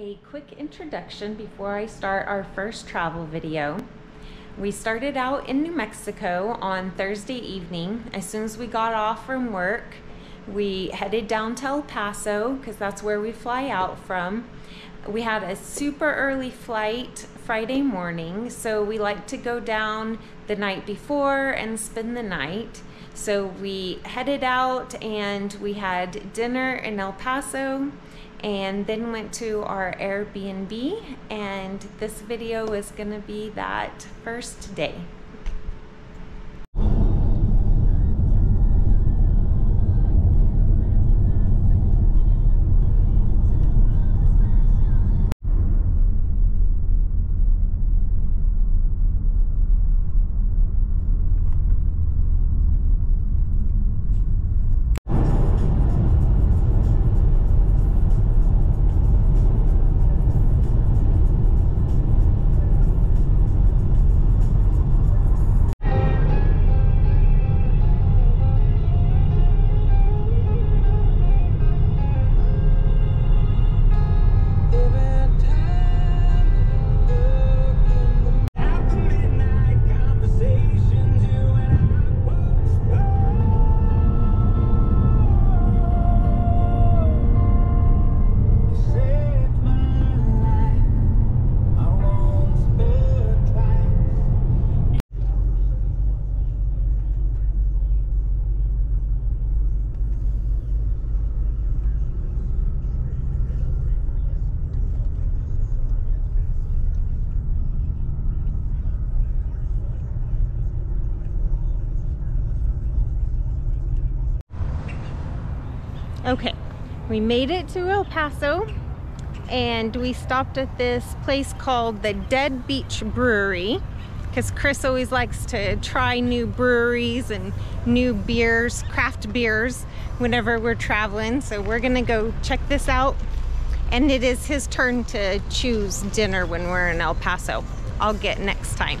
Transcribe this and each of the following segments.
A quick introduction before I start our first travel video. We started out in New Mexico on Thursday evening. As soon as we got off from work, we headed down to El Paso because that's where we fly out from. We had a super early flight Friday morning, so we like to go down the night before and spend the night. So we headed out and we had dinner in El Paso and then went to our Airbnb and this video is going to be that first day. Okay, we made it to El Paso and we stopped at this place called the Deadbeach Brewery because Chris always likes to try new breweries and new beers, craft beers, whenever we're traveling. So we're gonna go check this out. And it is his turn to choose dinner when we're in El Paso. I'll get next time.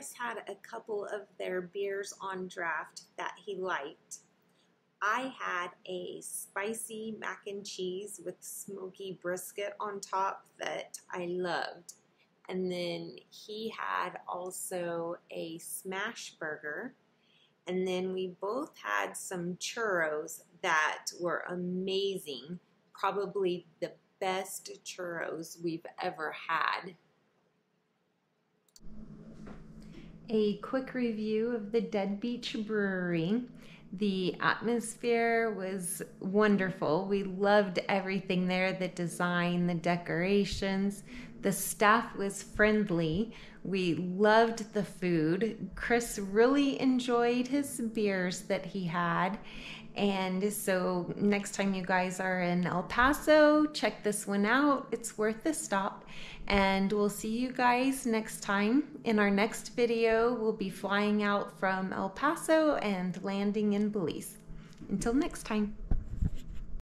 Chris had a couple of their beers on draft that he liked. I had a spicy mac and cheese with smoky brisket on top that I loved. And then he had also a smash burger And then we both had some churros that were amazing. Probably the best churros we've ever had. A quick review of the Deadbeach Brewery. The atmosphere was wonderful. We loved everything there the design, the decorations. The staff was friendly. We loved the food. Chris really enjoyed his beers that he had. And so, next time you guys are in El Paso, check this one out. It's worth the stop. And we'll see you guys next time. In our next video, we'll be flying out from El Paso and landing in Belize. Until next time.